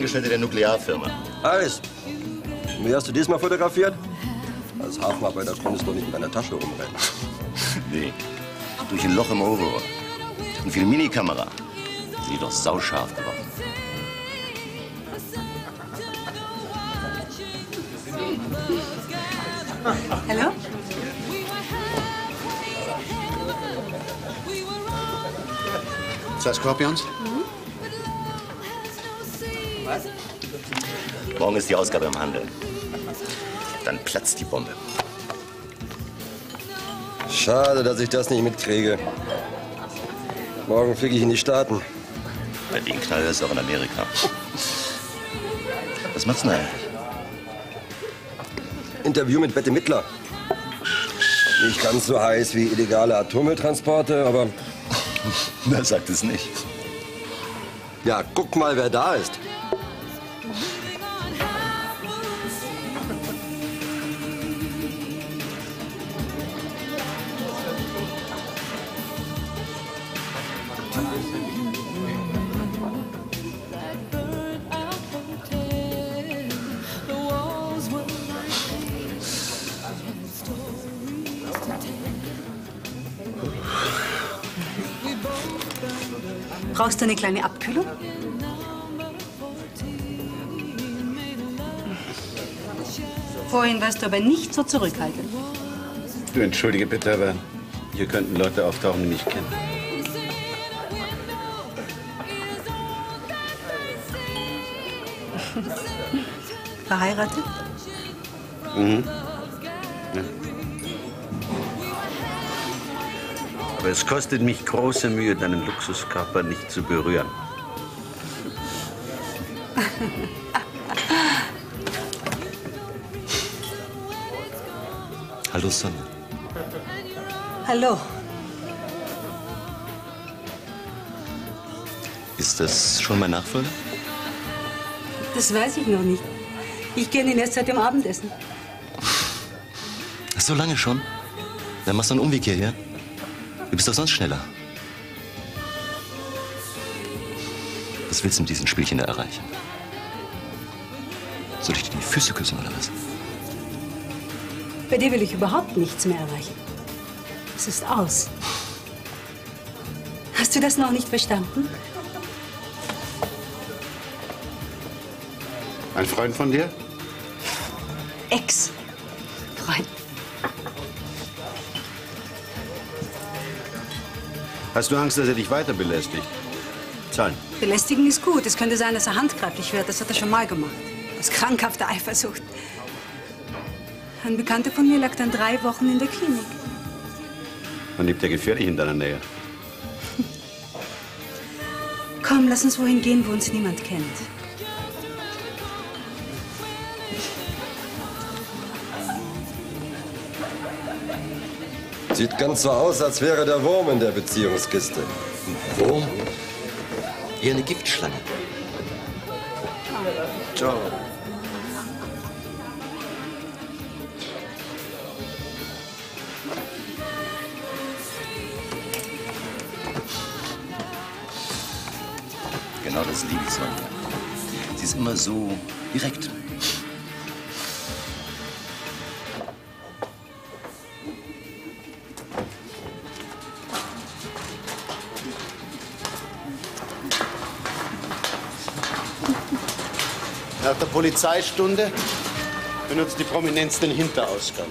Angestellter der Nuklearfirma. Alles. Wie hast du diesmal fotografiert? Als Hafenarbeiter konntest du nicht mit deiner Tasche rumrennen. Nee. Durch ein Loch im Overall. Und die Minikamera. Sie doch sauscharf geworden. Hallo? Zwei Scorpions? Morgen ist die Ausgabe im Handel. Dann platzt die Bombe. Schade, dass ich das nicht mitkriege. Morgen fliege ich in die Staaten. Bei den Knall ist auch in Amerika. Was machst du denn eigentlich? Interview mit Bette Mittler. Nicht ganz so heiß wie illegale Atommülltransporte, aber Wer sagt es nicht? ja, guck mal, wer da ist. Brauchst du eine kleine Abkühlung? Vorhin warst du aber nicht so zurückhaltend. Du entschuldige bitte, aber hier könnten Leute auftauchen, die mich kennen. Verheiratet? Mhm. Aber es kostet mich große Mühe, deinen Luxuskörper nicht zu berühren. Hallo Sonja. Hallo. Ist das schon mein Nachfolger? Das weiß ich noch nicht. Ich kenne ihn erst seit dem Abendessen. So lange schon? Dann machst du einen Umweg hierher. Du bist doch sonst schneller. Was willst du mit diesen Spielchen da erreichen? Soll ich dir die Füße küssen oder was? Bei dir will ich überhaupt nichts mehr erreichen. Es ist aus. Hast du das noch nicht verstanden? Ein Freund von dir? Hast du Angst, dass er dich weiter belästigt? Zahlen. Belästigen ist gut. Es könnte sein, dass er handgreiflich wird. Das hat er schon mal gemacht. Aus krankhafter Eifersucht. Ein Bekannter von mir lag dann drei Wochen in der Klinik. Man lebt ja gefährlich in deiner Nähe. Komm, lass uns wohin gehen, wo uns niemand kennt. Sieht ganz so aus, als wäre der Wurm in der Beziehungskiste. Wurm? Eher eine Giftschlange. Ciao. Genau das liebe ich Sonja. Sie ist immer so direkt. Polizeistunde benutzt die Prominenz den Hinterausgang.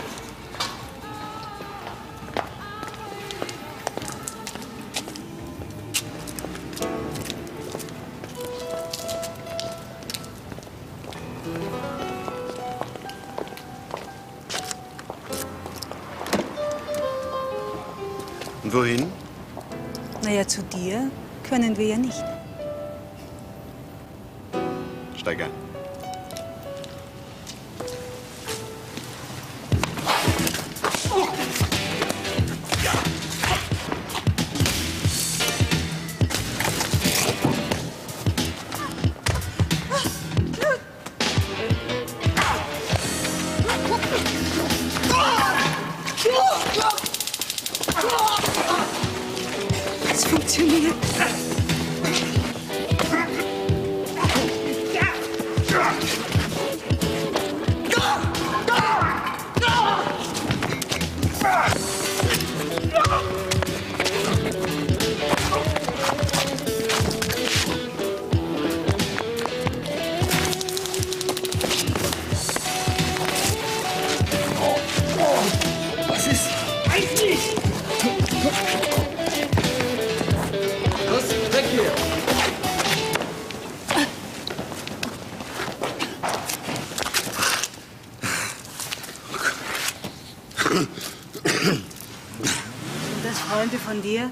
Dir?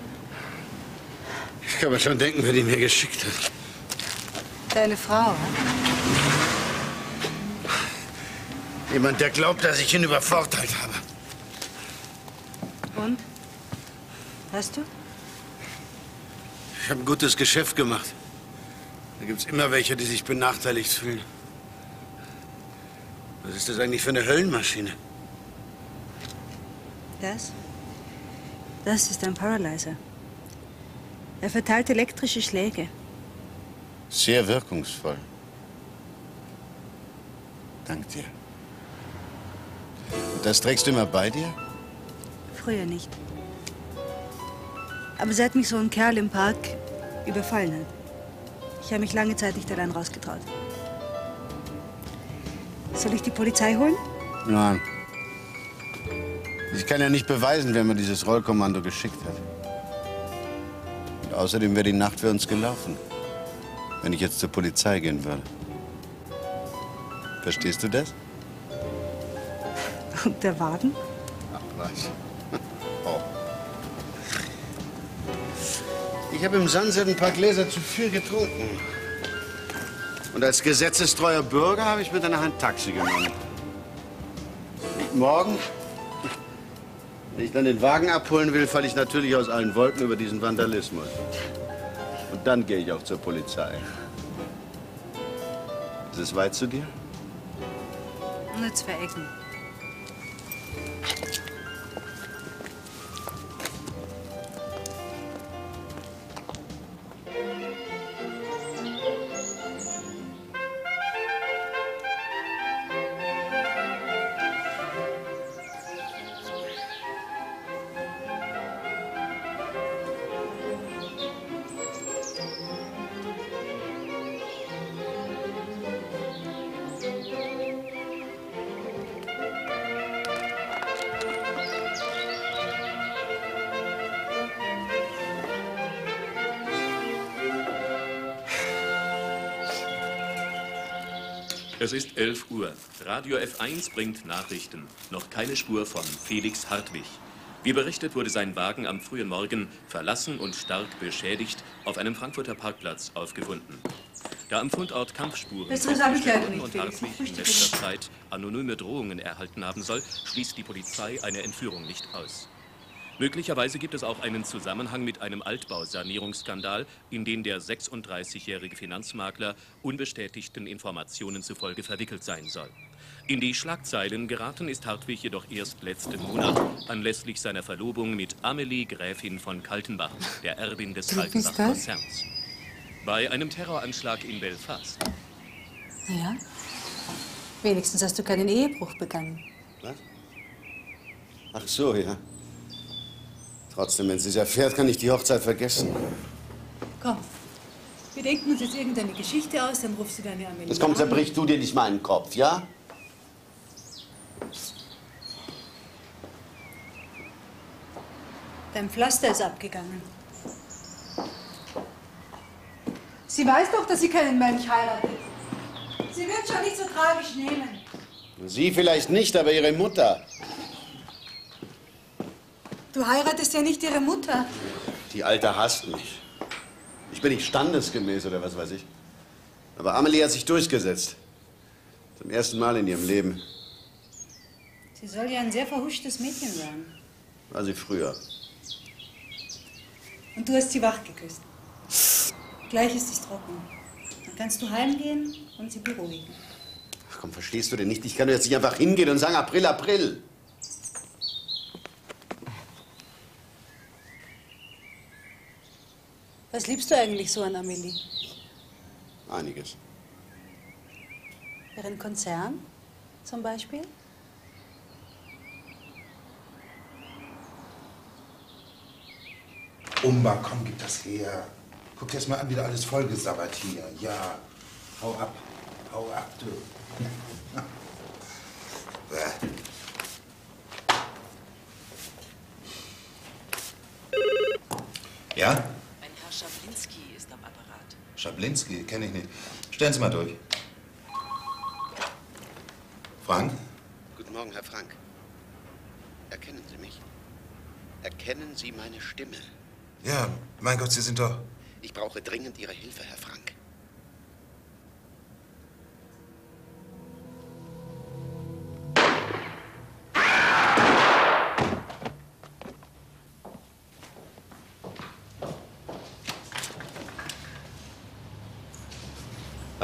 Ich kann mir schon denken, wer die mir geschickt hat. Deine Frau? Jemand, der glaubt, dass ich ihn übervorteilt habe. Und? Hast du? Ich habe ein gutes Geschäft gemacht. Da gibt's immer welche, die sich benachteiligt fühlen. Was ist das eigentlich für eine Höllenmaschine? Das? Das ist ein Paralyzer. Er verteilt elektrische Schläge. Sehr wirkungsvoll. Dank dir. Und das trägst du immer bei dir? Früher nicht. Aber seit mich so ein Kerl im Park überfallen hat, ich habe mich lange Zeit nicht allein rausgetraut. Soll ich die Polizei holen? Nein. Ich kann ja nicht beweisen, wer mir dieses Rollkommando geschickt hat. Und außerdem wäre die Nacht für uns gelaufen, wenn ich jetzt zur Polizei gehen würde. Verstehst du das? Und der Wagen? Ach, was? Oh. Ich habe im Sunset ein paar Gläser zu viel getrunken. Und als gesetzestreuer Bürger habe ich mit einer Hand Taxi genommen. Morgen, wenn ich dann den Wagen abholen will, falle ich natürlich aus allen Wolken über diesen Vandalismus. Und dann gehe ich auch zur Polizei. Ist es weit zu dir? Nur zwei Ecken. Es ist 11 Uhr. Radio F1 bringt Nachrichten. Noch keine Spur von Felix Hartwig. Wie berichtet wurde sein Wagen am frühen Morgen verlassen und stark beschädigt auf einem Frankfurter Parkplatz aufgefunden. Da am Fundort Kampfspuren nicht, und. Hartwig in letzter Zeit anonyme Drohungen erhalten haben soll, schließt die Polizei eine Entführung nicht aus. Möglicherweise gibt es auch einen Zusammenhang mit einem Altbausanierungsskandal, in den der 36-jährige Finanzmakler unbestätigten Informationen zufolge verwickelt sein soll. In die Schlagzeilen geraten ist Hartwig jedoch erst letzten Monat anlässlich seiner Verlobung mit Amelie Gräfin von Kaltenbach, der Erbin des? Kaltenbach-Konzerns. Bei einem Terroranschlag in Belfast Ja. Wenigstens hast du keinen Ehebruch begangen. Was? Ach so, ja. Trotzdem, wenn sie es erfährt, kann ich die Hochzeit vergessen. Komm. Wir denken uns jetzt irgendeine Geschichte aus, dann rufst du deine Amelie Jetzt komm, zerbrich du dir nicht meinen Kopf, ja? Dein Pflaster ist abgegangen. Sie weiß doch, dass sie keinen Mönch heiratet. Sie wird schon nicht so tragisch nehmen. Sie vielleicht nicht, aber ihre Mutter. Du heiratest ja nicht ihre Mutter. Die Alte hasst mich. Ich bin nicht standesgemäß oder was weiß ich. Aber Amelie hat sich durchgesetzt. Zum ersten Mal in ihrem Leben. Sie soll ja ein sehr verhuschtes Mädchen sein. War sie früher. Und du hast sie wach geküsst. Gleich ist es trocken. Dann kannst du heimgehen und sie beruhigen. Ach komm, verstehst du denn nicht? Ich kann doch jetzt nicht einfach hingehen und sagen April, April. Was liebst du eigentlich so an Amelie? Einiges. Ihren Konzern zum Beispiel? Umba, komm, gib das her. Guck dir das mal an, wie da alles vollgesabbert hier. Ja, hau ab. Hau ab, du. Ja? Ein Herr Schawlinski ist am Apparat. Schablinski, kenne ich nicht. Stellen Sie mal durch. Frank? Guten Morgen, Herr Frank. Erkennen Sie mich? Erkennen Sie meine Stimme? Ja, mein Gott, Sie sind doch. Ich brauche dringend Ihre Hilfe, Herr Frank.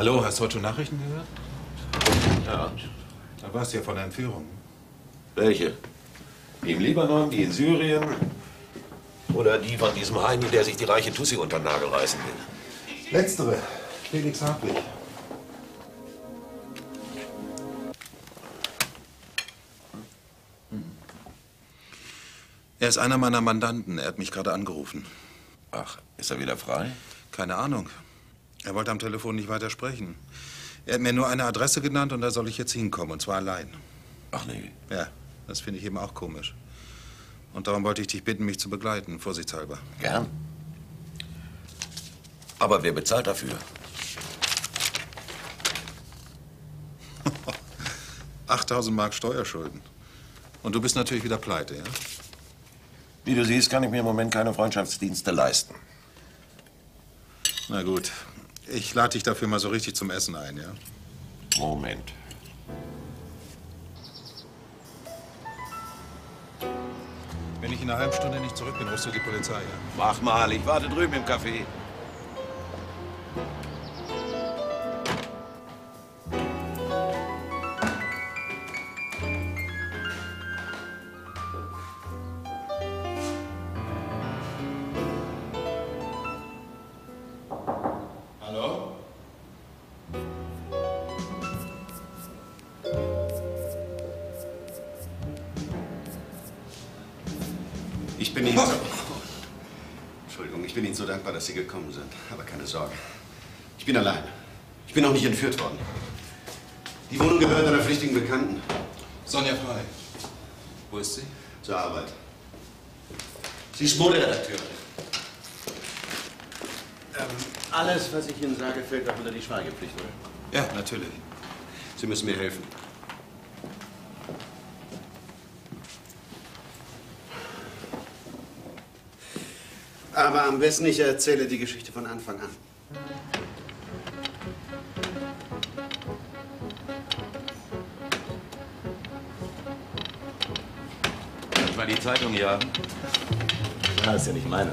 Hallo, hast du heute Nachrichten gehört? Ja. Da warst du ja von der Entführung. Welche? Die im Libanon, die in Syrien? Oder die von diesem Heini, der sich die reiche Tussi unter den Nagel reißen will? Letztere, Felix Hartwig. Er ist einer meiner Mandanten. Er hat mich gerade angerufen. Ach, ist er wieder frei? Keine Ahnung. Er wollte am Telefon nicht weiter sprechen. Er hat mir nur eine Adresse genannt und da soll ich jetzt hinkommen, und zwar allein. Ach nee. Ja, das finde ich eben auch komisch. Und darum wollte ich dich bitten, mich zu begleiten, vorsichtshalber. Gern. Aber wer bezahlt dafür? 8000 Mark Steuerschulden. Und du bist natürlich wieder pleite, ja? Wie du siehst, kann ich mir im Moment keine Freundschaftsdienste leisten. Na gut. Ich lade dich dafür mal so richtig zum Essen ein, ja? Moment. Wenn ich in einer halben Stunde nicht zurück bin, rufst du die Polizei, ja? Mach mal, ich warte drüben im Café. Dass Sie gekommen sind. Aber keine Sorge. Ich bin allein. Ich bin auch nicht entführt worden. Die Wohnung gehört einer pflichtigen Bekannten. Sonja Frei. Wo ist sie? Zur Arbeit. Sie ist Moderedakteurin. Ähm, alles, was ich Ihnen sage, fällt auch unter die Schweigepflicht, oder? Ja, natürlich. Sie müssen mir helfen. Aber am besten ich erzähle die Geschichte von Anfang an. Ich mal die Zeitung hier haben? Das ist ja nicht meine.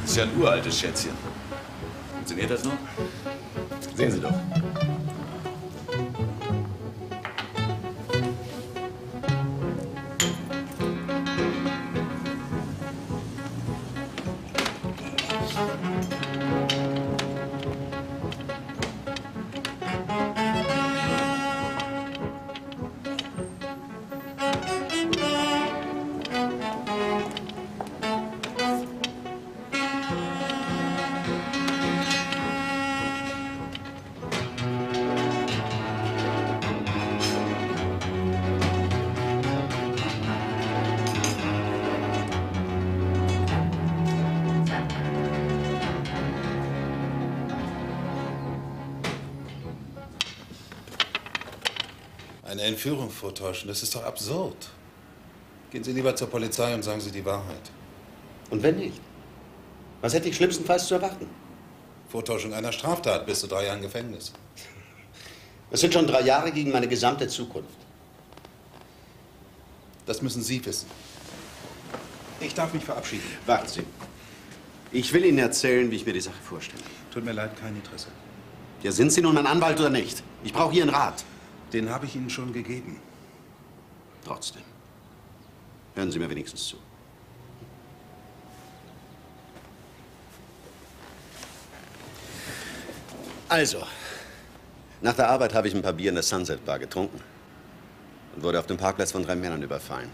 Das ist ja ein uraltes Schätzchen. Funktioniert das noch? Sehen Sie doch. Eine Entführung vortäuschen, das ist doch absurd. Gehen Sie lieber zur Polizei und sagen Sie die Wahrheit. Und wenn nicht? Was hätte ich schlimmstenfalls zu erwarten? Vortäuschung einer Straftat bis zu drei Jahren Gefängnis. Das sind schon drei Jahre gegen meine gesamte Zukunft. Das müssen Sie wissen. Ich darf mich verabschieden. Warten Sie. Ich will Ihnen erzählen, wie ich mir die Sache vorstelle. Tut mir leid, kein Interesse. Ja, sind Sie nun mein Anwalt oder nicht? Ich brauche Ihren Rat. Den habe ich Ihnen schon gegeben. Trotzdem. Hören Sie mir wenigstens zu. Also, nach der Arbeit habe ich ein paar Bier in der Sunset Bar getrunken und wurde auf dem Parkplatz von drei Männern überfallen.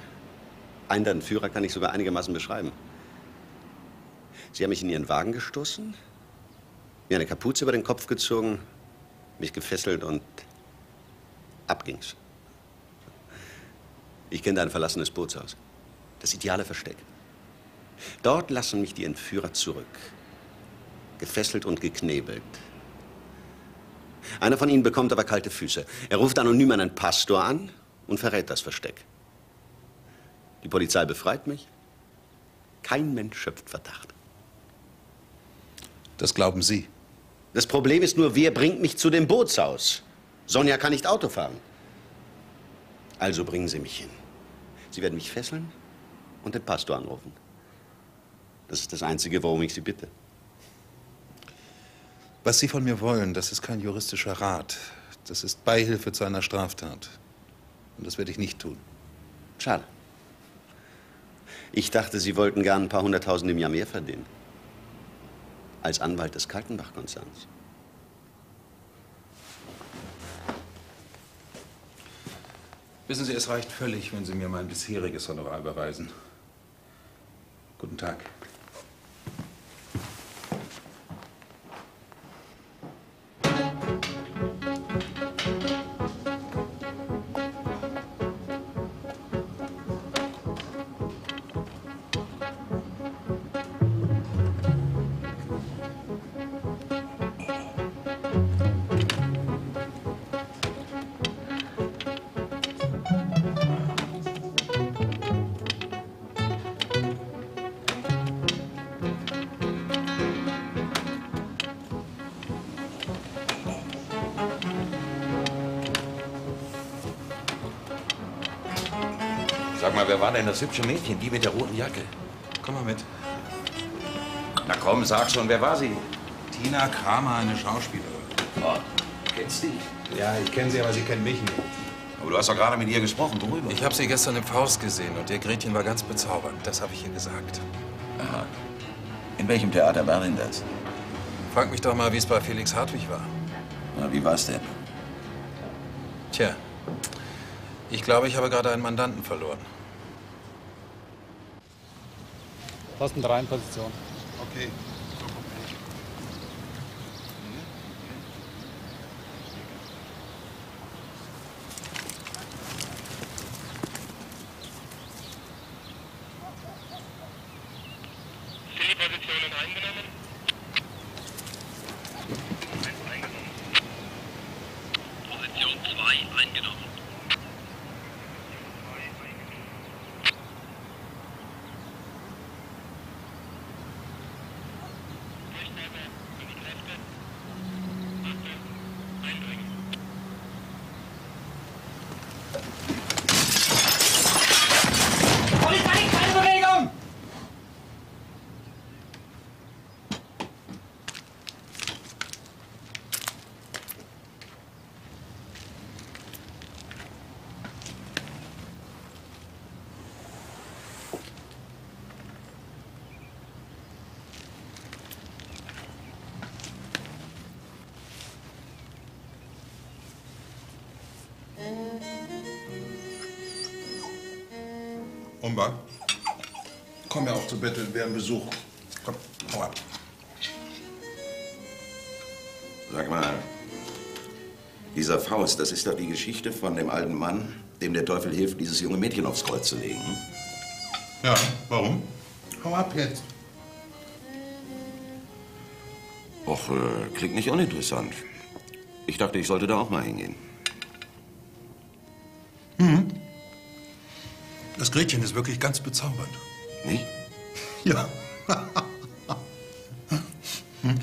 Einen deren Führer kann ich sogar einigermaßen beschreiben. Sie haben mich in ihren Wagen gestoßen, mir eine Kapuze über den Kopf gezogen, mich gefesselt und ab ging's. Ich kenne ein verlassenes Bootshaus. Das ideale Versteck. Dort lassen mich die Entführer zurück. Gefesselt und geknebelt. Einer von ihnen bekommt aber kalte Füße. Er ruft anonym einen Pastor an und verrät das Versteck. Die Polizei befreit mich. Kein Mensch schöpft Verdacht. Das glauben Sie. Das Problem ist nur, wer bringt mich zu dem Bootshaus? Sonja kann nicht Auto fahren. Also bringen Sie mich hin. Sie werden mich fesseln und den Pastor anrufen. Das ist das Einzige, worum ich Sie bitte. Was Sie von mir wollen, das ist kein juristischer Rat. Das ist Beihilfe zu einer Straftat. Und das werde ich nicht tun. Schade. Ich dachte, Sie wollten gern ein paar hunderttausend im Jahr mehr verdienen. Als Anwalt des Kaltenbach-Konzerns. Wissen Sie, es reicht völlig, wenn Sie mir mein bisheriges Honorar überweisen. Guten Tag. Denn das hübsche Mädchen, die mit der roten Jacke? Komm mal mit. Na komm, sag schon, wer war sie? Tina Kramer, eine Schauspielerin. Oh, kennst du die? Ja, ich kenne sie, aber sie kennt mich nicht. Aber du hast doch gerade mit ihr gesprochen. Worüber? Ich habe sie gestern im Faust gesehen und ihr Gretchen war ganz bezaubernd. Das habe ich ihr gesagt. Aha. In welchem Theater war denn das? Frag mich doch mal, wie es bei Felix Hartwig war. Na, wie war's denn? Tja, ich glaube, ich habe gerade einen Mandanten verloren. Posten 3 in Position. Okay. Komm ja auch zu betteln, wir haben Besuch. Komm, hau ab. Sag mal, dieser Faust, das ist doch die Geschichte von dem alten Mann, dem der Teufel hilft, dieses junge Mädchen aufs Kreuz zu legen. hm? Ja, warum? Hau ab jetzt. Och, äh, klingt nicht uninteressant. Ich dachte, ich sollte da auch mal hingehen. Hm. Das Gretchen ist wirklich ganz bezaubernd. Nicht? Ja. Hm?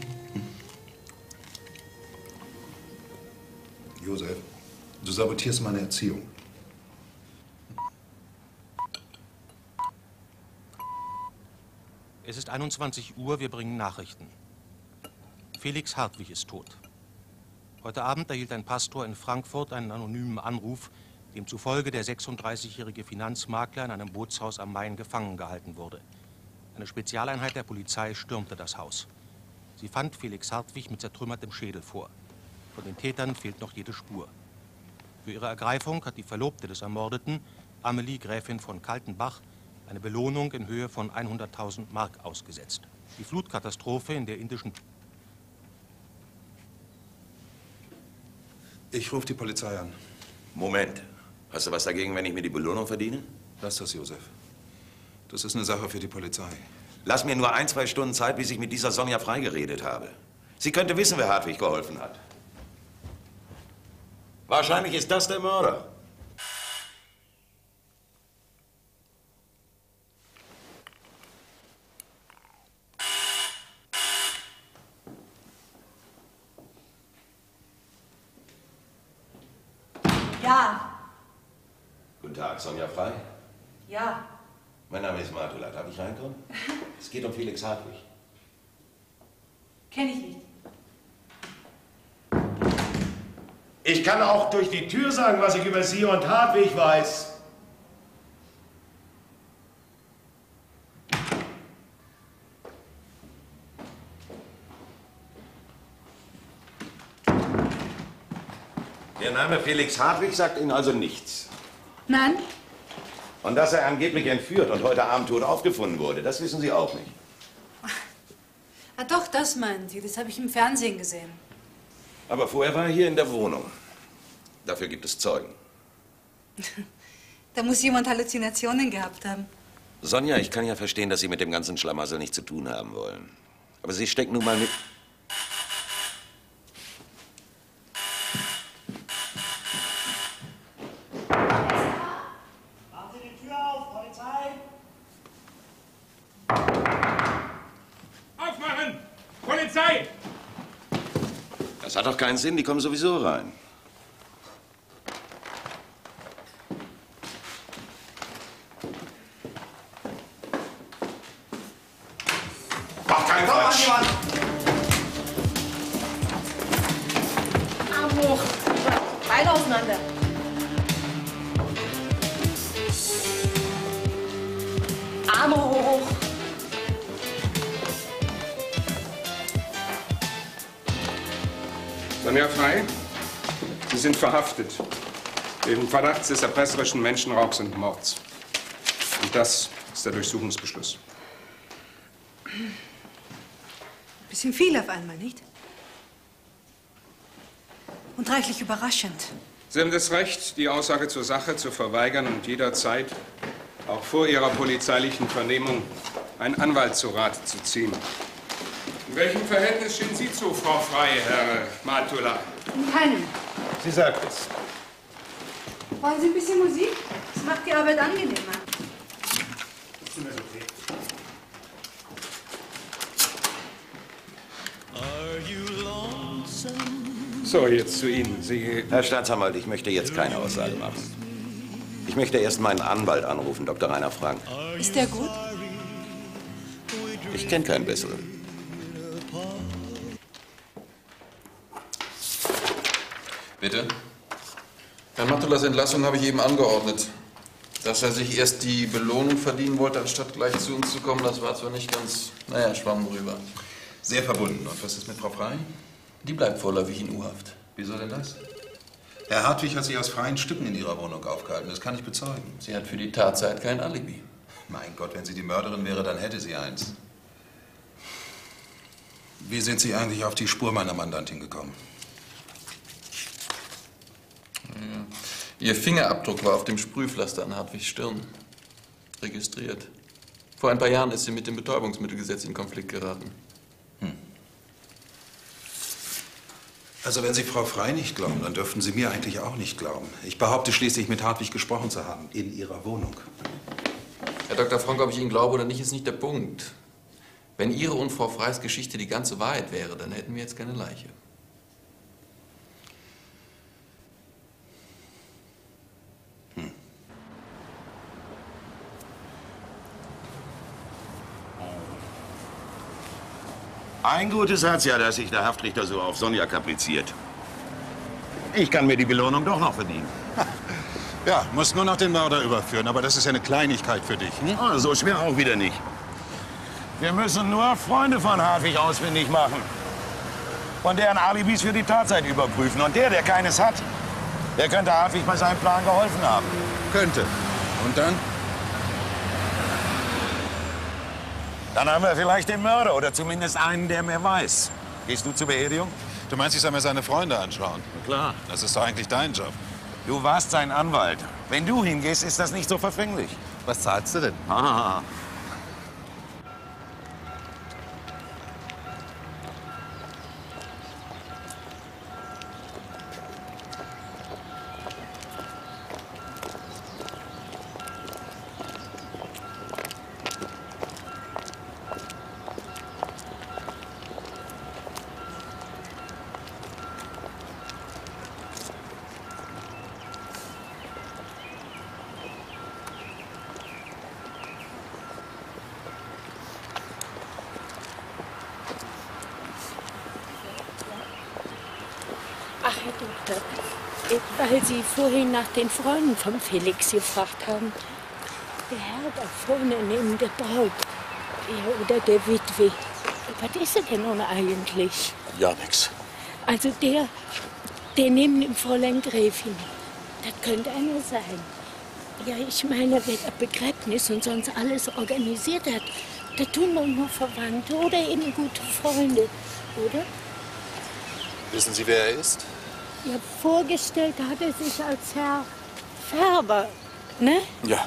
Josef, du sabotierst meine Erziehung. Es ist 21 Uhr, wir bringen Nachrichten. Felix Hartwig ist tot. Heute Abend erhielt ein Pastor in Frankfurt einen anonymen Anruf, dem zufolge der 36-jährige Finanzmakler in einem Bootshaus am Main gefangen gehalten wurde. Eine Spezialeinheit der Polizei stürmte das Haus. Sie fand Felix Hartwig mit zertrümmertem Schädel vor. Von den Tätern fehlt noch jede Spur. Für ihre Ergreifung hat die Verlobte des Ermordeten, Amelie Gräfin von Kaltenbach, eine Belohnung in Höhe von 100.000 Mark ausgesetzt. Die Flutkatastrophe in der indischen Ich rufe die Polizei an. Moment. Hast du was dagegen, wenn ich mir die Belohnung verdiene? Lass das, Josef. Das ist eine Sache für die Polizei. Lass mir nur ein, zwei Stunden Zeit, bis ich mit dieser Sonja freigeredet habe. Sie könnte wissen, wer Hartwig geholfen hat. Wahrscheinlich ist das der Mörder. Ja, Guten Tag, Sonja Frei. ja. Mein Name ist Matula. Darf ich reinkommen? Es geht um Felix Hartwig. Kenne ich nicht. Ich kann auch durch die Tür sagen, was ich über Sie und Hartwig weiß. Der Name Felix Hartwig sagt Ihnen also nichts. Nein? Und dass er angeblich entführt und heute Abend tot aufgefunden wurde, das wissen Sie auch nicht. Ah, doch, das meinen Sie. Das habe ich im Fernsehen gesehen. Aber vorher war er hier in der Wohnung. Dafür gibt es Zeugen. Da muss jemand Halluzinationen gehabt haben. Sonja, ich kann ja verstehen, dass Sie mit dem ganzen Schlamassel nichts zu tun haben wollen. Aber Sie stecken nun mal mit. Machen Sie die Tür auf, Polizei! Aufmachen! Polizei! Das hat doch keinen Sinn, die kommen sowieso rein. Verdachts des erpresserischen Menschenraubs und Mords. Und das ist der Durchsuchungsbeschluss. Bisschen viel auf einmal, nicht? Und reichlich überraschend. Sie haben das Recht, die Aussage zur Sache zu verweigern und jederzeit, auch vor Ihrer polizeilichen Vernehmung, einen Anwalt zu Rate zu ziehen. In welchem Verhältnis stehen Sie zu, Frau Frei, Herr Matula? In keinem. Sie sagt es. Wollen Sie ein bisschen Musik? Das macht die Arbeit angenehmer. So, jetzt zu Ihnen. Sie. Herr Staatsanwalt, ich möchte jetzt keine Aussage machen. Ich möchte erst meinen Anwalt anrufen, Dr. Rainer Frank. Ist der gut? Ich kenne keinen besseren. Bitte? Herrn Matulas Entlassung habe ich eben angeordnet. Dass er sich erst die Belohnung verdienen wollte, anstatt gleich zu uns zu kommen, das war zwar nicht ganz, naja, schwamm drüber. Sehr verbunden. Und was ist mit Frau Frei? Die bleibt vorläufig in U-Haft. Wieso denn das? Herr Hartwig hat sich aus freien Stücken in Ihrer Wohnung aufgehalten. Das kann ich bezeugen. Sie hat für die Tatzeit kein Alibi. Mein Gott, wenn sie die Mörderin wäre, dann hätte sie eins. Wie sind Sie eigentlich auf die Spur meiner Mandantin gekommen? Ihr Fingerabdruck war auf dem Sprühpflaster an Hartwigs Stirn. Registriert. Vor ein paar Jahren ist sie mit dem Betäubungsmittelgesetz in Konflikt geraten. Also wenn Sie Frau Frei nicht glauben, dann dürften Sie mir eigentlich auch nicht glauben. Ich behaupte schließlich, mit Hartwig gesprochen zu haben, in Ihrer Wohnung. Herr Dr. Frank, ob ich Ihnen glaube oder nicht, ist nicht der Punkt. Wenn Ihre und Frau Freys Geschichte die ganze Wahrheit wäre, dann hätten wir jetzt keine Leiche. Ein Gutes hat's ja, dass sich der Haftrichter so auf Sonja kapriziert. Ich kann mir die Belohnung doch noch verdienen. Ja, muss nur noch den Mörder überführen, aber das ist ja eine Kleinigkeit für dich. Hm? Oh, so schwer auch wieder nicht. Wir müssen nur Freunde von Hartwig ausfindig machen. und deren Alibis für die Tatzeit überprüfen. Und der, der keines hat, der könnte Hartwig bei seinem Plan geholfen haben. Könnte. Und dann? Dann haben wir vielleicht den Mörder oder zumindest einen, der mehr weiß. Gehst du zur Beerdigung? Du meinst, ich soll mir seine Freunde anschauen? Na klar. Das ist doch eigentlich dein Job. Du warst sein Anwalt. Wenn du hingehst, ist das nicht so verfänglich. Was zahlst du denn? Ah. Ach, Herr Doktor, äh, weil Sie vorhin nach den Freunden von Felix gefragt haben. Der Herr da vorne neben der Braut. Ja, oder der Witwe. Was ist er denn nun eigentlich? Ja, nix. Also der, der neben dem Fräulein Gräfin. Das könnte einer sein. Ja, ich meine, wer das Begräbnis und sonst alles organisiert hat, da tun doch nur Verwandte oder eben gute Freunde, oder? Wissen Sie, wer er ist? Ja, vorgestellt hat er sich als Herr Färber, ne? Ja.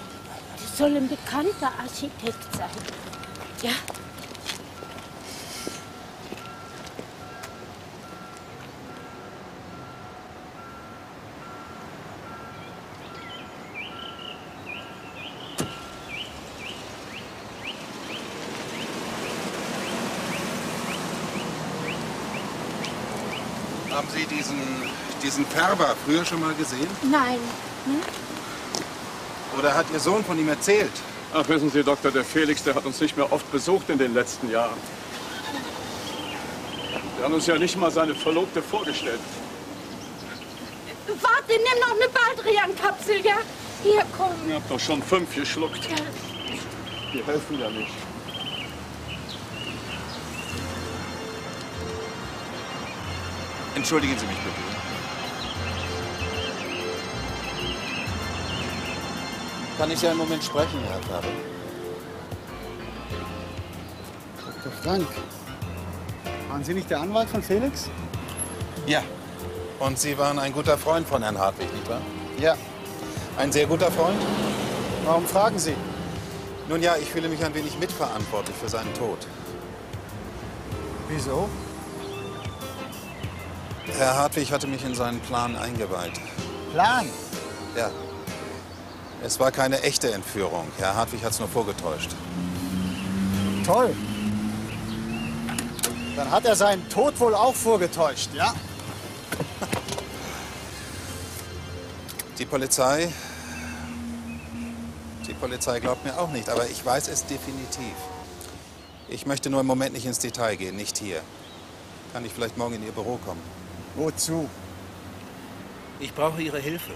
Das soll ein bekannter Architekt sein. Ja. Haben Sie diesen, diesen Färber früher schon mal gesehen? Nein. Ne? Oder hat Ihr Sohn von ihm erzählt? Ach, wissen Sie, Doktor, der Felix, der hat uns nicht mehr oft besucht in den letzten Jahren. Der hat uns ja nicht mal seine Verlobte vorgestellt. Warte, nimm noch eine Baldrian-Kapsel, ja? Hier, komm. Ihr habt doch schon fünf geschluckt. Ja. Die helfen ja nicht. Entschuldigen Sie mich bitte. Kann ich ja einen Moment sprechen, Herr Färber? Dr. Frank, waren Sie nicht der Anwalt von Felix? Ja. Und Sie waren ein guter Freund von Herrn Hartwig, nicht wahr? Ja. Ein sehr guter Freund? Warum fragen Sie? Nun ja, ich fühle mich ein wenig mitverantwortlich für seinen Tod. Wieso? Herr Hartwig hatte mich in seinen Plan eingeweiht. Plan? Ja. Es war keine echte Entführung. Herr Hartwig hat es nur vorgetäuscht. Toll. Dann hat er seinen Tod wohl auch vorgetäuscht, ja? Die Polizei. Die Polizei glaubt mir auch nicht, aber ich weiß es definitiv. Ich möchte nur im Moment nicht ins Detail gehen, nicht hier. Kann ich vielleicht morgen in Ihr Büro kommen? Wozu? Ich brauche Ihre Hilfe.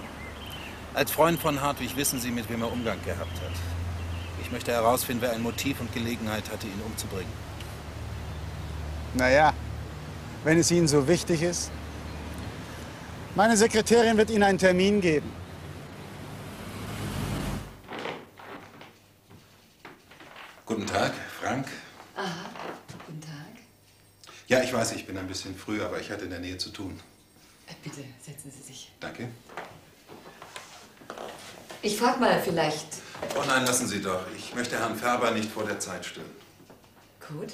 Als Freund von Hartwig wissen Sie, mit wem er Umgang gehabt hat. Ich möchte herausfinden, wer ein Motiv und Gelegenheit hatte, ihn umzubringen. Naja, wenn es Ihnen so wichtig ist. Meine Sekretärin wird Ihnen einen Termin geben. Guten Tag, Frank. Aha, guten Tag. Ja, ich weiß, ich bin ein bisschen früh, aber ich hatte in der Nähe zu tun. Äh, Bitte, setzen Sie sich. Danke. Ich frag mal vielleicht. Oh nein, lassen Sie doch. Ich möchte Herrn Färber nicht vor der Zeit stören. Gut.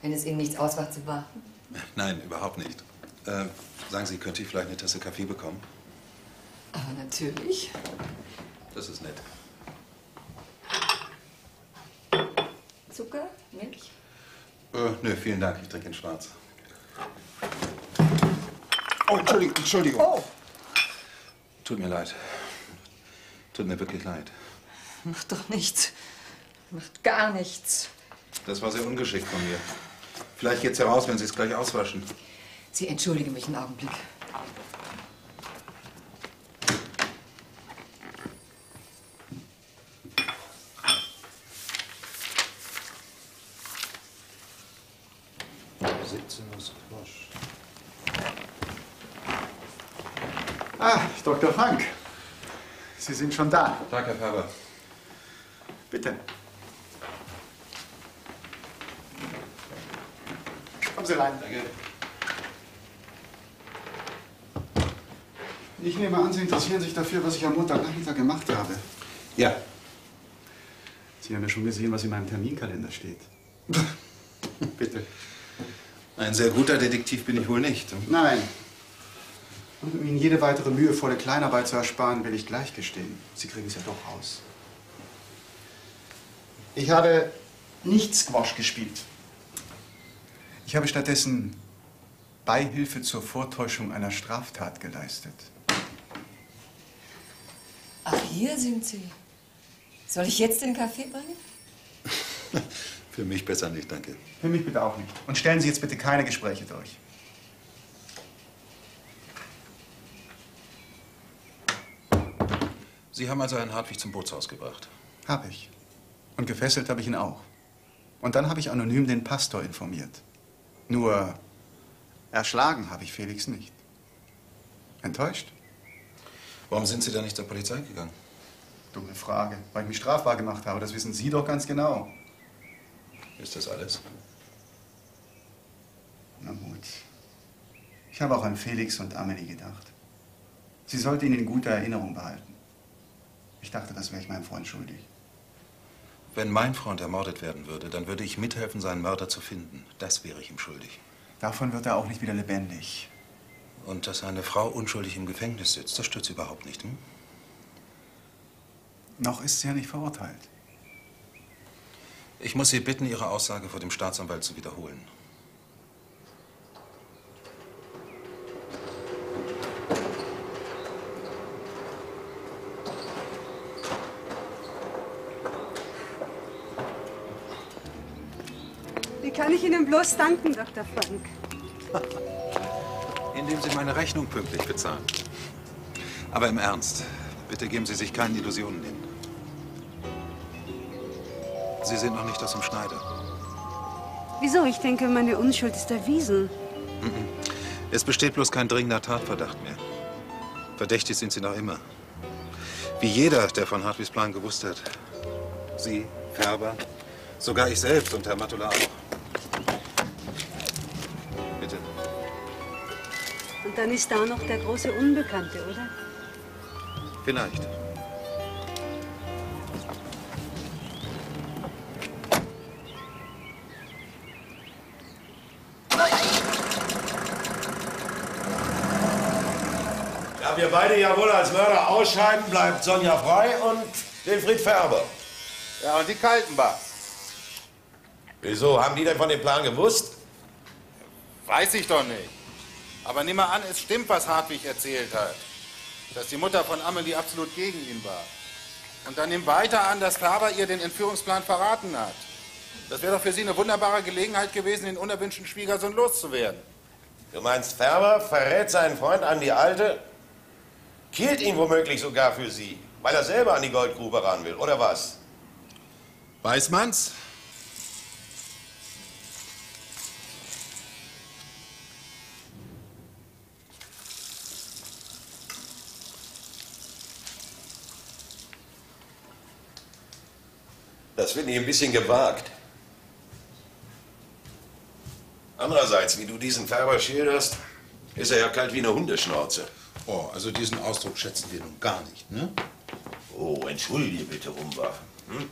Wenn es Ihnen nichts ausmacht zu warten. Nein, überhaupt nicht. Äh, sagen Sie, könnte ich vielleicht eine Tasse Kaffee bekommen? Aber natürlich. Das ist nett. Zucker? Milch? Äh, nö, vielen Dank. Ich trinke ihn schwarz. Oh, Entschuldigung, Entschuldigung. Oh. Tut mir leid. Tut mir wirklich leid. Macht doch nichts. Macht gar nichts. Das war sehr ungeschickt von mir. Vielleicht geht's heraus, wenn Sie es gleich auswaschen. Sie entschuldigen mich einen Augenblick. 17 Uhr Squash. Ah, Dr. Frank. Sie sind schon da. Tag, Herr Färber. Bitte. Kommen Sie rein. Danke. Ich nehme an, Sie interessieren sich dafür, was ich am Montagnachmittag gemacht habe. Ja. Sie haben ja schon gesehen, was in meinem Terminkalender steht. Bitte. Ein sehr guter Detektiv bin ich wohl nicht. Nein. Und um Ihnen jede weitere mühevolle Kleinarbeit zu ersparen, will ich gleich gestehen. Sie kriegen es ja doch raus. Ich habe nicht Squash gespielt. Ich habe stattdessen Beihilfe zur Vortäuschung einer Straftat geleistet. Ach, hier sind Sie. Soll ich jetzt den Kaffee bringen? Für mich besser nicht, danke. Für mich bitte auch nicht. Und stellen Sie jetzt bitte keine Gespräche durch. Sie haben also Herrn Hartwig zum Bootshaus gebracht. Hab ich. Und gefesselt habe ich ihn auch. Und dann habe ich anonym den Pastor informiert. Nur erschlagen habe ich Felix nicht. Enttäuscht? Warum sind Sie da nicht zur Polizei gegangen? Dumme Frage. Weil ich mich strafbar gemacht habe. Das wissen Sie doch ganz genau. Ist das alles? Na gut. Ich habe auch an Felix und Amelie gedacht. Sie sollte ihn in guter Erinnerung behalten. Ich dachte, das wäre ich meinem Freund schuldig. Wenn mein Freund ermordet werden würde, dann würde ich mithelfen, seinen Mörder zu finden. Das wäre ich ihm schuldig. Davon wird er auch nicht wieder lebendig. Und dass eine Frau unschuldig im Gefängnis sitzt, das stört Sie überhaupt nicht, hm? Noch ist sie ja nicht verurteilt. Ich muss Sie bitten, Ihre Aussage vor dem Staatsanwalt zu wiederholen. Ich Ihnen bloß danken, Dr. Frank? Indem Sie meine Rechnung pünktlich bezahlen. Aber im Ernst, bitte geben Sie sich keinen Illusionen hin. Sie sind noch nicht aus dem Schneider. Wieso? Ich denke, meine Unschuld ist erwiesen. Mhm. Es besteht bloß kein dringender Tatverdacht mehr. Verdächtig sind Sie noch immer. Wie jeder, der von Hartwigs Plan gewusst hat. Sie, Färber, sogar ich selbst und Herr Matula auch. Dann ist da noch der große Unbekannte, oder? Vielleicht. Da wir beide ja wohl als Mörder ausscheiden, bleibt Sonja frei und Wilfried Färber. Ja, und die Kaltenbach. Wieso? Haben die denn von dem Plan gewusst? Weiß ich doch nicht. Aber nimm mal an, es stimmt, was Hartwig erzählt hat. Dass die Mutter von Amelie absolut gegen ihn war. Und dann nimm weiter an, dass Faber ihr den Entführungsplan verraten hat. Das wäre doch für sie eine wunderbare Gelegenheit gewesen, den unerwünschten Schwiegersohn loszuwerden. Du meinst, Färber verrät seinen Freund an die Alte? Killt ihn womöglich sogar für sie, weil er selber an die Goldgrube ran will, oder was? Weiß man's? Das finde ich ein bisschen gewagt. Andererseits, wie du diesen Färber schilderst, ist er ja kalt wie eine Hundeschnauze. Oh, also diesen Ausdruck schätzen wir nun gar nicht, ne? Oh, entschuldige bitte, Umbach. Hm?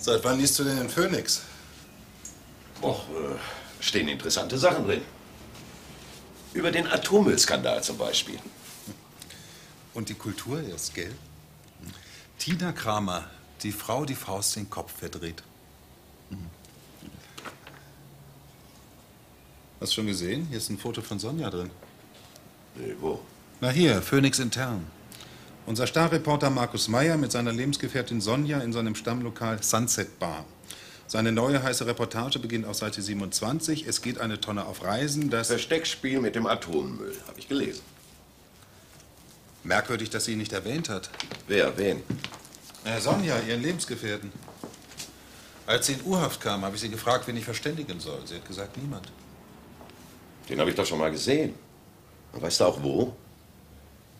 Seit wann liest du denn den Phoenix? Och, äh, stehen interessante Sachen drin. Über den Atommüllskandal zum Beispiel. Und die Kultur erst, gell? Tina Kramer, die Frau, die Faust den Kopf verdreht. Mhm. Hast du schon gesehen? Hier ist ein Foto von Sonja drin. Nee, wo? Na hier, Phoenix intern. Unser Starreporter Markus Meyer mit seiner Lebensgefährtin Sonja in seinem Stammlokal Sunset Bar. Seine neue heiße Reportage beginnt auf Seite 27. Es geht eine Tonne auf Reisen, das... Versteckspiel mit dem Atommüll, habe ich gelesen. Merkwürdig, dass sie ihn nicht erwähnt hat. Wer, wen? Äh, Sonja, ihren Lebensgefährten. Als sie in Urhaft kam, habe ich sie gefragt, wen ich verständigen soll. Sie hat gesagt, niemand. Den habe ich doch schon mal gesehen. Und weißt du auch wo?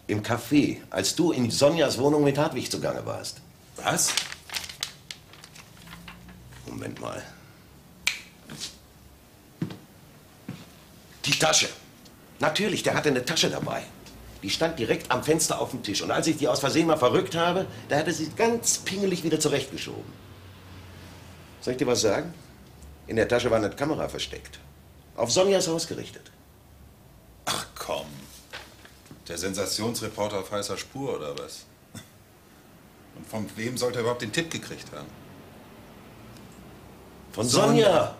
Im Café, als du in Sonjas Wohnung mit Hartwig zugange warst. Was? Moment mal. Die Tasche. Natürlich, der hatte eine Tasche dabei. Die stand direkt am Fenster auf dem Tisch. Und als ich die aus Versehen mal verrückt habe, da hat er sie ganz pingelig wieder zurechtgeschoben. Soll ich dir was sagen? In der Tasche war eine Kamera versteckt. Auf Sonjas Haus gerichtet. Ach komm. Der Sensationsreporter auf heißer Spur oder was? Und von wem sollte er überhaupt den Tipp gekriegt haben? Von Sonja.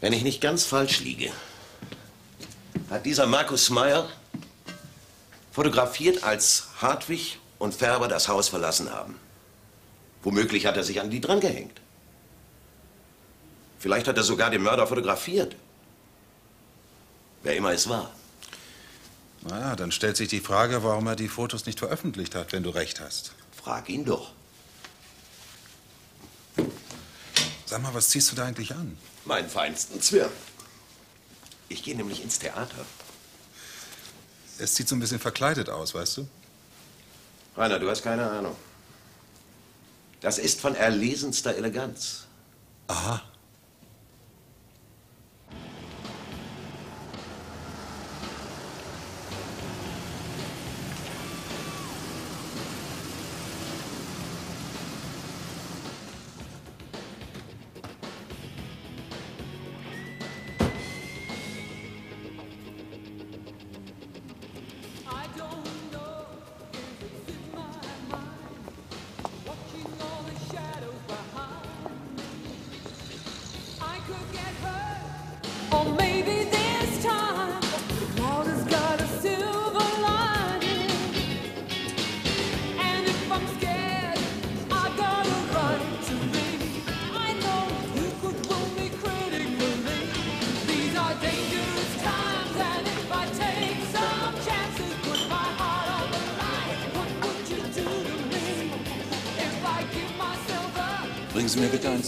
Wenn ich nicht ganz falsch liege, hat dieser Markus Meyer fotografiert, als Hartwig und Färber das Haus verlassen haben. Womöglich hat er sich an die drangehängt. Vielleicht hat er sogar den Mörder fotografiert. Wer immer es war. Naja, dann stellt sich die Frage, warum er die Fotos nicht veröffentlicht hat, wenn du recht hast. Frag ihn doch. Sag mal, was ziehst du da eigentlich an? Meinen feinsten Zwirn. Ich gehe nämlich ins Theater. Es sieht so ein bisschen verkleidet aus, weißt du? Rainer, du hast keine Ahnung. Das ist von erlesenster Eleganz. Aha.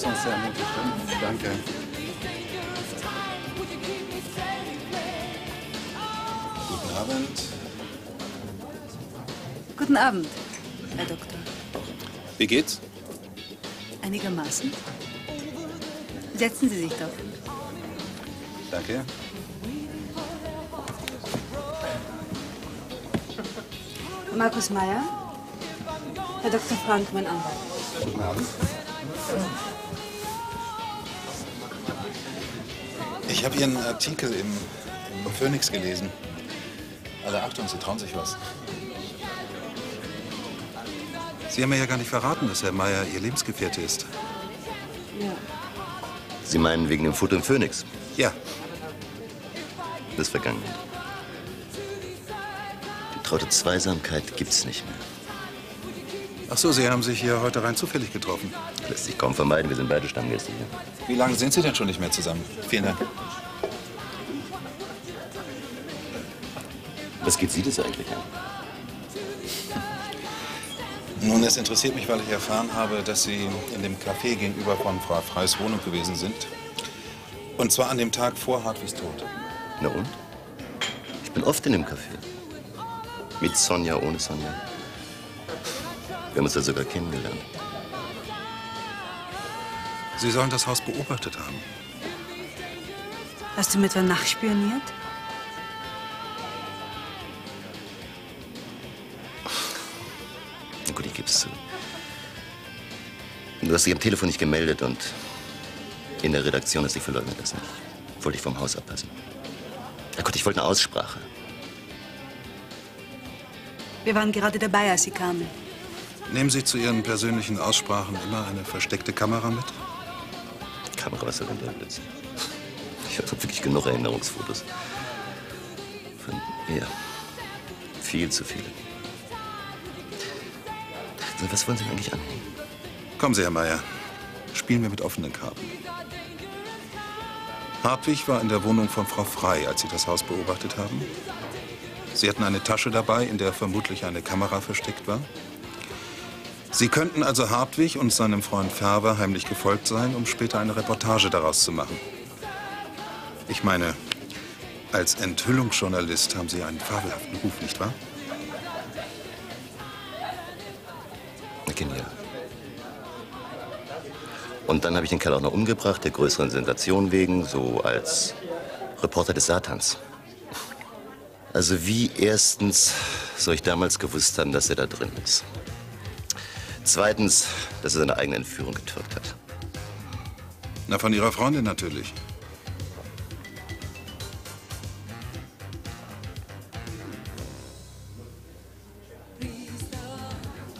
Bitte ein Sancerre, bitte. Danke. Guten Abend. Guten Abend, Herr Doktor. Wie geht's? Einigermaßen. Setzen Sie sich doch. Danke. Markus Meyer. Herr Dr. Frank, mein Anwalt. Guten Abend. Ich habe Ihren Artikel im, im Phoenix gelesen. Alle Achtung, Sie trauen sich was. Sie haben mir ja gar nicht verraten, dass Herr Meier Ihr Lebensgefährte ist. Ja. Sie meinen wegen dem Foto im Phoenix? Ja. Das ist Vergangenheit. Die traute Zweisamkeit gibt's nicht mehr. Ach so, Sie haben sich hier heute rein zufällig getroffen. Lässt sich kaum vermeiden, wir sind beide Stammgäste hier. Wie lange sind Sie denn schon nicht mehr zusammen? Vielen Dank. Was geht Sie das eigentlich an? Nun, es interessiert mich, weil ich erfahren habe, dass Sie in dem Café gegenüber von Frau Freys Wohnung gewesen sind. Und zwar an dem Tag vor Hartwigs Tod. Na und? Ich bin oft in dem Café. Mit Sonja, ohne Sonja. Wir haben uns ja sogar kennengelernt. Sie sollen das Haus beobachtet haben. Hast du mir etwa nachspioniert? Zu. Du hast dich am Telefon nicht gemeldet und in der Redaktion hast dich verleugnet das nicht. Wollte ich vom Haus abpassen. Na gut, ich wollte eine Aussprache. Wir waren gerade dabei, als Sie kamen. Nehmen Sie zu Ihren persönlichen Aussprachen immer eine versteckte Kamera mit? Kamera, was soll denn der Blödsinn? Ich habe wirklich genug Erinnerungsfotos. Von ihr. Viel zu viele. Was wollen Sie denn eigentlich anhängen? Kommen Sie, Herr Meier. Spielen wir mit offenen Karten. Hartwig war in der Wohnung von Frau Frei, als Sie das Haus beobachtet haben. Sie hatten eine Tasche dabei, in der vermutlich eine Kamera versteckt war. Sie könnten also Hartwig und seinem Freund Färber heimlich gefolgt sein, um später eine Reportage daraus zu machen. Ich meine, als Enthüllungsjournalist haben Sie einen fabelhaften Ruf, nicht wahr? Und dann habe ich den Kerl auch noch umgebracht, der größeren Sensation wegen, so als Reporter des Satans. Also wie erstens soll ich damals gewusst haben, dass er da drin ist? Zweitens, dass er seine eigene Entführung getürkt hat. Na, von Ihrer Freundin natürlich.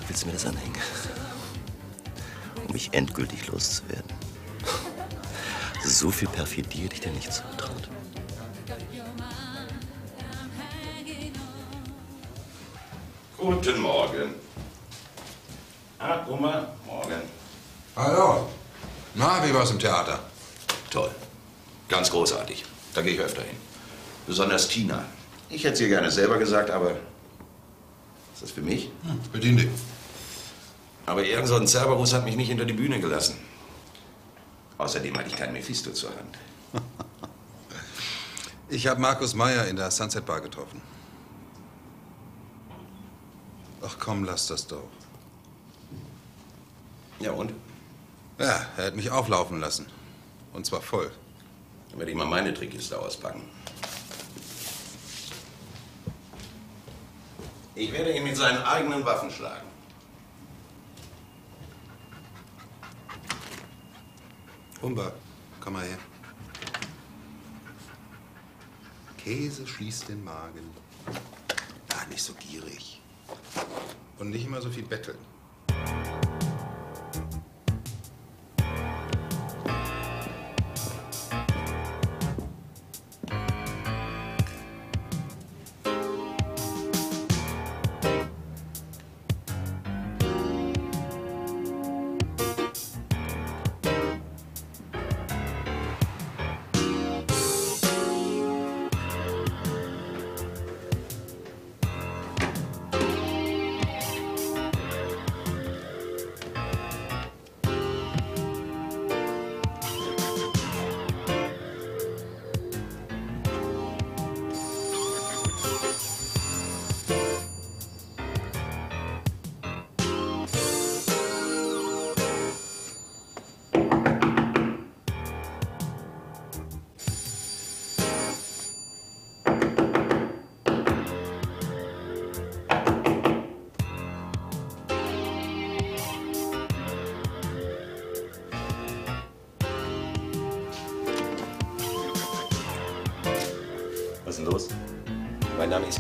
Willst du mir das anhängen? Mich endgültig loszuwerden. So viel Perfidie hätte ich dir nicht zugetraut. Guten Morgen. Ah, Oma, morgen. Hallo. Na, wie war's im Theater? Toll. Ganz großartig. Da gehe ich öfter hin. Besonders Tina. Ich hätte es ihr gerne selber gesagt, aber. Ist das für mich? Hm, bedien dich. Aber irgend so ein Cerberus hat mich nicht hinter die Bühne gelassen. Außerdem hatte ich keinen Mephisto zur Hand. Ich habe Markus Meyer in der Sunset Bar getroffen. Ach komm, lass das doch. Ja, und? Ja, er hat mich auflaufen lassen. Und zwar voll. Dann werde ich mal meine Trickkiste auspacken. Ich werde ihn mit seinen eigenen Waffen schlagen. Humber, komm mal her. Käse schließt den Magen. Ah, nicht so gierig. Und nicht immer so viel betteln.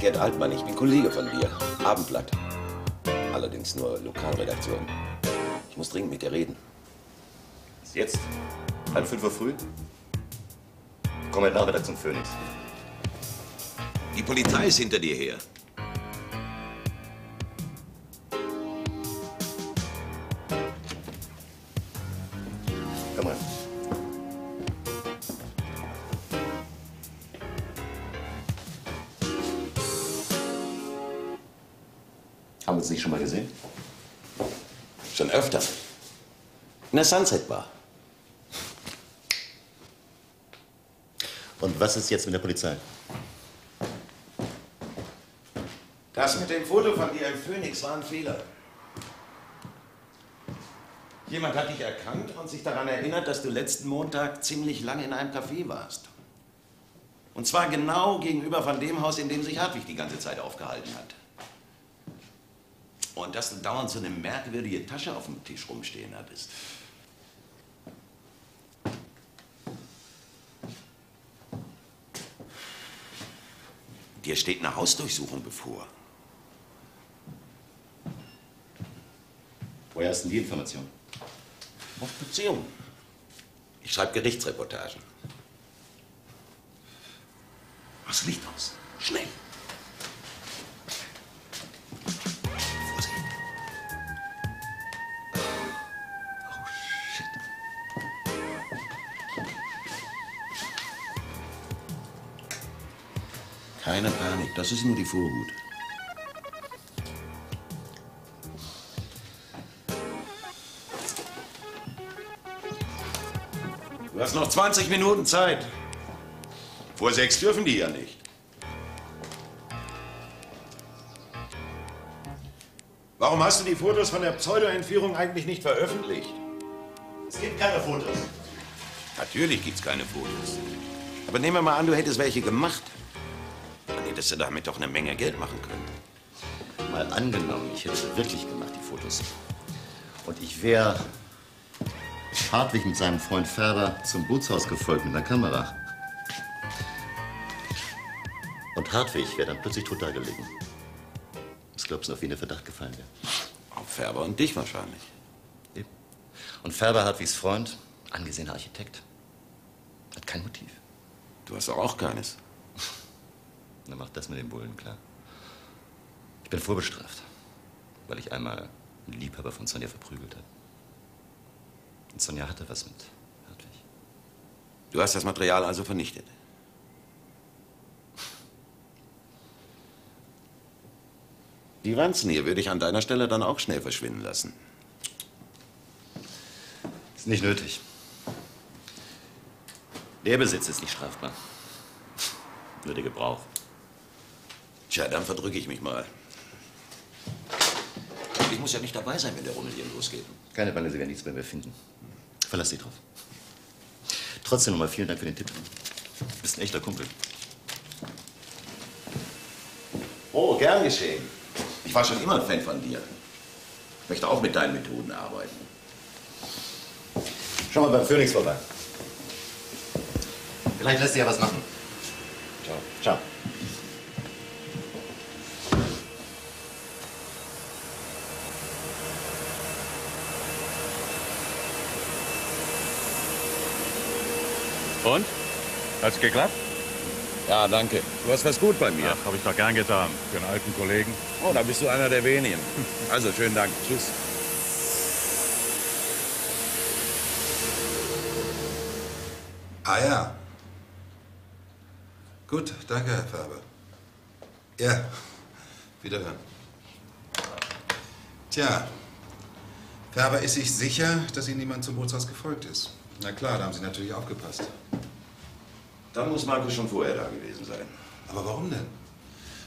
Ist Gerd Altmann, ich bin Kollege von dir. Abendblatt. Allerdings nur Lokalredaktion. Ich muss dringend mit dir reden. Ist jetzt? Halb fünf Uhr früh? Komm heute Nachmittag zum Phoenix. Die Polizei ist hinter dir her. In der Sunset Bar. Und was ist jetzt mit der Polizei? Das mit dem Foto von dir im Phoenix war ein Fehler. Jemand hat dich erkannt und sich daran erinnert, dass du letzten Montag ziemlich lange in einem Café warst. Und zwar genau gegenüber von dem Haus, in dem sich Hartwig die ganze Zeit aufgehalten hat. Und dass du dauernd so eine merkwürdige Tasche auf dem Tisch rumstehen hattest. Dir steht eine Hausdurchsuchung bevor. Woher hast denn die Information? Auf Beziehung. Ich schreibe Gerichtsreportagen. Was Licht aus? Schnell. Das ist nur die Vorhut. Du hast noch 20 Minuten Zeit. Vor sechs dürfen die ja nicht. Warum hast du die Fotos von der Pseudo-Entführung eigentlich nicht veröffentlicht? Es gibt keine Fotos. Natürlich gibt es keine Fotos. Aber nehmen wir mal an, du hättest welche gemacht. Hättest du damit doch eine Menge Geld machen können. Mal angenommen, ich hätte sie wirklich gemacht, die Fotos. Und ich wäre Hartwig mit seinem Freund Färber zum Bootshaus gefolgt mit einer Kamera. Und Hartwig wäre dann plötzlich tot dagelegen. Was glaubst du, auf wen der Verdacht gefallen wäre? Auf Färber und dich wahrscheinlich. Eben. Und Färber, Hartwigs Freund, angesehener Architekt, hat kein Motiv. Du hast auch keines. Dann macht das mit den Bullen klar. Ich bin vorbestraft, weil ich einmal einen Liebhaber von Sonja verprügelt habe. Und Sonja hatte was mit Hartwig. Du hast das Material also vernichtet. Die Wanzen hier würde ich an deiner Stelle dann auch schnell verschwinden lassen. Ist nicht nötig. Der Besitz ist nicht strafbar. Nur der Gebrauch. Tja, dann verdrücke ich mich mal. Ich muss ja nicht dabei sein, wenn der Rummel hier losgeht. Keine Bange, Sie werden nichts mehr mehr finden. Verlass dich drauf. Trotzdem nochmal vielen Dank für den Tipp. Du bist ein echter Kumpel. Oh, gern geschehen. Ich war schon immer ein Fan von dir. Ich möchte auch mit deinen Methoden arbeiten. Schau mal beim Phoenix vorbei. Vielleicht lässt sich ja was machen. Und? Hat's geklappt? Ja, danke. Du hast was gut bei mir. Ach, hab ich doch gern getan. Für einen alten Kollegen. Oh, da bist du einer der wenigen. Also, schönen Dank. Tschüss. Ah ja. Gut, danke, Herr Färber. Ja, wiederhören. Tja, Färber ist sich sicher, dass Ihnen niemand zum Bootshaus gefolgt ist. Na klar, da haben Sie natürlich aufgepasst. Dann muss Markus schon vorher da gewesen sein. Aber warum denn?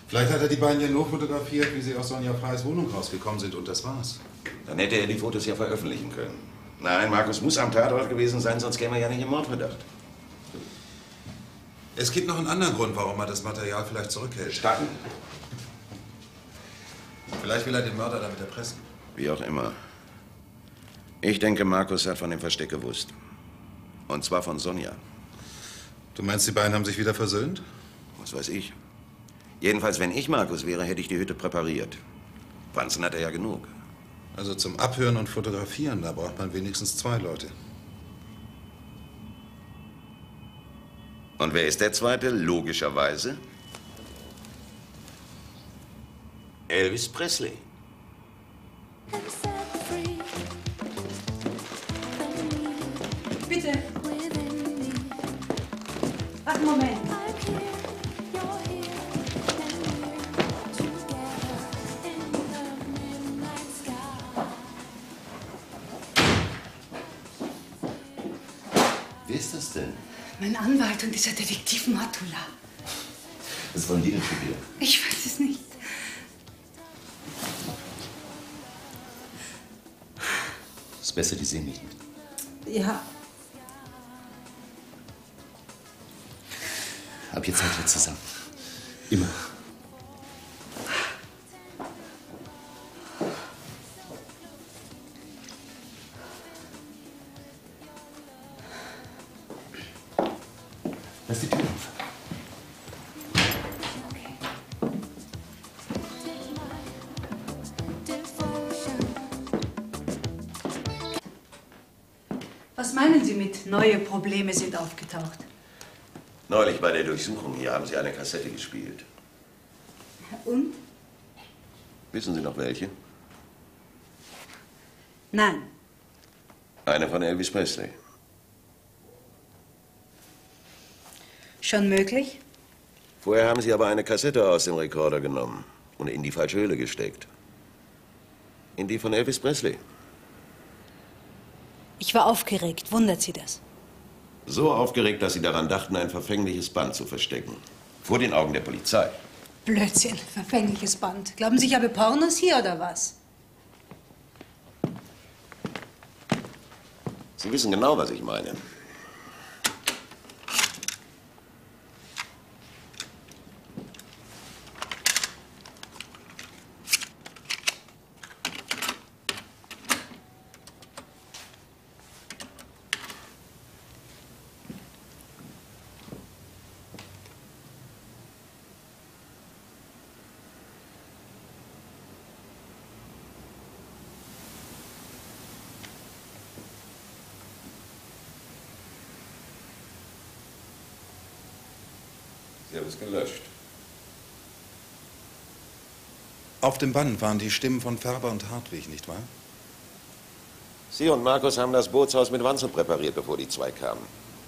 Vielleicht hat er die beiden ja nur fotografiert, wie sie aus Sonja Freies Wohnung rausgekommen sind und das war's. Dann hätte er die Fotos ja veröffentlichen können. Nein, Markus muss am Tatort gewesen sein, sonst käme er ja nicht im Mordverdacht. Es gibt noch einen anderen Grund, warum er das Material vielleicht zurückhält. Statten. Vielleicht will er den Mörder damit erpressen. Wie auch immer. Ich denke, Markus hat von dem Versteck gewusst. Und zwar von Sonja. Du meinst, die beiden haben sich wieder versöhnt? Was weiß ich. Jedenfalls, wenn ich Markus wäre, hätte ich die Hütte präpariert. Wanzen hat er ja genug. Also zum Abhören und Fotografieren, da braucht man wenigstens zwei Leute. Und wer ist der Zweite? Logischerweise. Elvis Presley. Bitte. Ach, Moment. Wer ist das denn? Mein Anwalt und dieser Detektiv Matula. Was wollen die denn schon wieder? Ich weiß es nicht. Es ist besser, die sehen mich nicht. Ja, Ab jetzt seid ihr zusammen. Immer. Lass die Tür auf. was meinen Sie mit neue Probleme sind aufgetaucht? Neulich bei der Durchsuchung hier haben Sie eine Kassette gespielt. Und? Wissen Sie noch welche? Nein. Eine von Elvis Presley. Schon möglich? Vorher haben Sie aber eine Kassette aus dem Rekorder genommen und in die falsche Höhle gesteckt. In die von Elvis Presley. Ich war aufgeregt. Wundert Sie das? So aufgeregt, dass sie daran dachten, ein verfängliches Band zu verstecken. Vor den Augen der Polizei. Blödsinn, verfängliches Band. Glauben Sie, ich habe Pornos hier oder was? Sie wissen genau, was ich meine. Sie haben es gelöscht. Auf dem Band waren die Stimmen von Färber und Hartwig, nicht wahr? Sie und Markus haben das Bootshaus mit Wanzel präpariert, bevor die zwei kamen.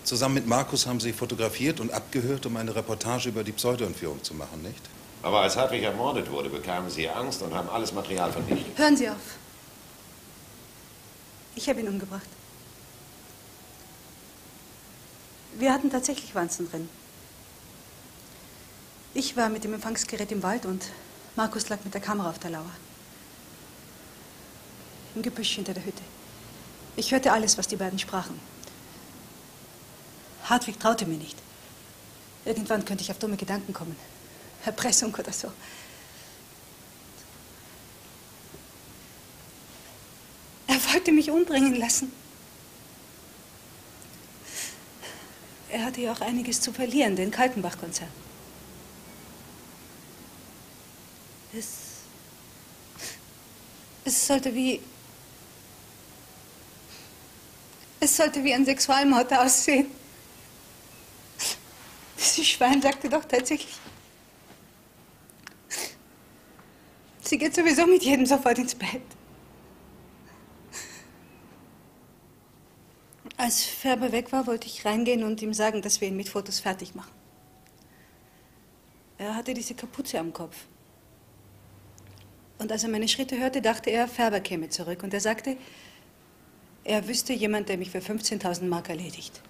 Zusammen mit Markus haben Sie fotografiert und abgehört, um eine Reportage über die Pseudoentführung zu machen, nicht? Aber als Hartwig ermordet wurde, bekamen sie Angst und haben alles Material vernichtet. Hören Sie auf. Ich habe ihn umgebracht. Wir hatten tatsächlich Wanzen drin. Ich war mit dem Empfangsgerät im Wald und Markus lag mit der Kamera auf der Lauer. Im Gebüsch hinter der Hütte. Ich hörte alles, was die beiden sprachen. Hartwig traute mir nicht. Irgendwann könnte ich auf dumme Gedanken kommen. Erpressung oder so. Er wollte mich umbringen lassen. Er hatte ja auch einiges zu verlieren, den Kaltenbach-Konzern. Es, es sollte wie. Es sollte wie ein Sexualmord aussehen. Dieses Schwein sagte doch tatsächlich. Sie geht sowieso mit jedem sofort ins Bett. Als Färber weg war, wollte ich reingehen und ihm sagen, dass wir ihn mit Fotos fertig machen. Er hatte diese Kapuze am Kopf. Und als er meine Schritte hörte, dachte er, Färber käme zurück. Und er sagte, er wüsste jemand, der mich für 15.000 Mark erledigt.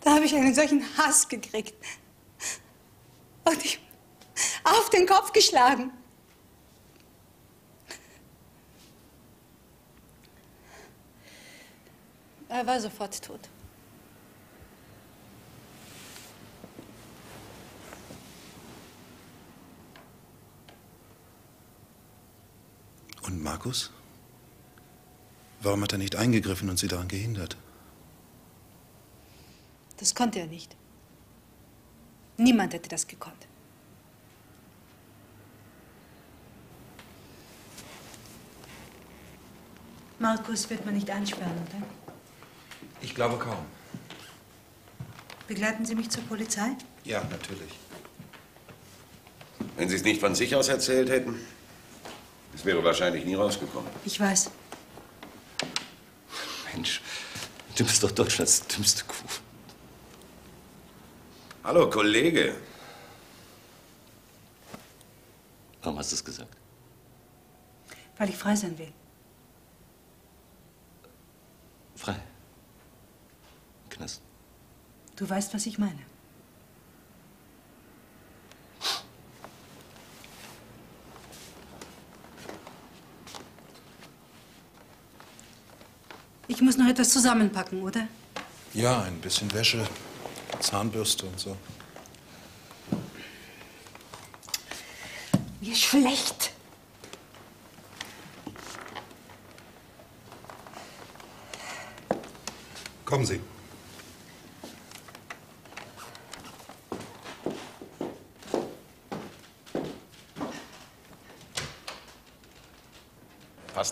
Da habe ich einen solchen Hass gekriegt. Und ich auf den Kopf geschlagen. Er war sofort tot. Und Markus? Warum hat er nicht eingegriffen und Sie daran gehindert? Das konnte er nicht. Niemand hätte das gekonnt. Markus wird man nicht einsperren, oder? Ich glaube kaum. Begleiten Sie mich zur Polizei? Ja, natürlich. Wenn Sie es nicht von sich aus erzählt hätten, es wäre wahrscheinlich nie rausgekommen. Ich weiß. Mensch, du bist doch Deutschlands dümmste Kuh. Hallo, Kollege. Warum hast du es gesagt? Weil ich frei sein will. Frei. Knast. Du weißt, was ich meine. Ich muss noch etwas zusammenpacken, oder? Ja, ein bisschen Wäsche, Zahnbürste und so. Mir ist schlecht. Kommen Sie.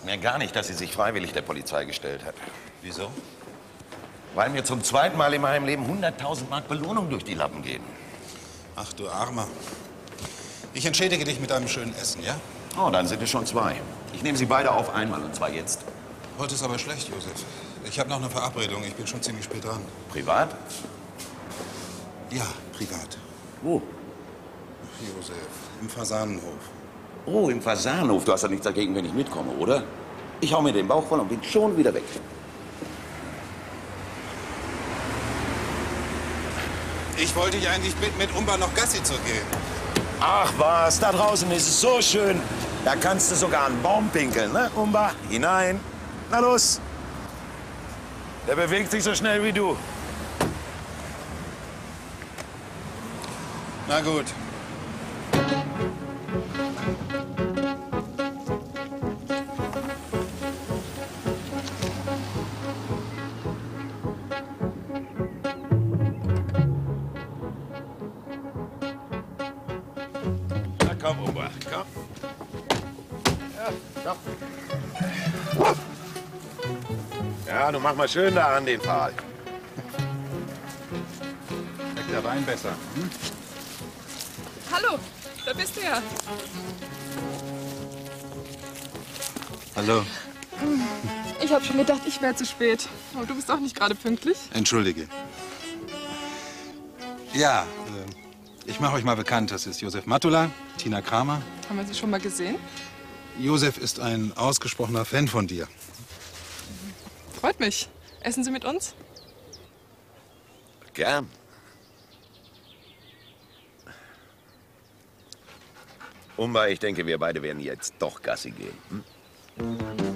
Passt mir gar nicht, dass sie sich freiwillig der Polizei gestellt hat. Wieso? Weil mir zum zweiten Mal in meinem Leben 100.000 Mark Belohnung durch die Lappen gehen. Ach du Armer. Ich entschädige dich mit einem schönen Essen, ja? Oh, dann sind es schon zwei. Ich nehme sie beide auf einmal, und zwar jetzt. Heute ist aber schlecht, Josef. Ich habe noch eine Verabredung. Ich bin schon ziemlich spät dran. Privat? Ja, privat. Wo? Josef, im Fasanenhof. Oh, im Fasanhof. Du hast ja nichts dagegen, wenn ich mitkomme, oder? Ich hau mir den Bauch voll und bin schon wieder weg. Ich wollte dich eigentlich bitten, mit Umba noch Gassi zu gehen. Ach was, da draußen ist es so schön. Da kannst du sogar einen Baum pinkeln, ne, Umba? Hinein. Na los. Der bewegt sich so schnell wie du. Na gut. Du mach mal schön da an den Pfahl. Schmeckt der Wein besser? Hm? Hallo, da bist du ja. Hallo. Ich habe schon gedacht, ich wäre zu spät. Aber du bist auch nicht gerade pünktlich. Entschuldige. Ja, äh, ich mache euch mal bekannt. Das ist Josef Matula, Tina Kramer. Haben wir sie schon mal gesehen? Josef ist ein ausgesprochener Fan von dir. Freut mich. Essen Sie mit uns? Gern. Umba, ich denke, wir beide werden jetzt doch Gassi gehen. Hm?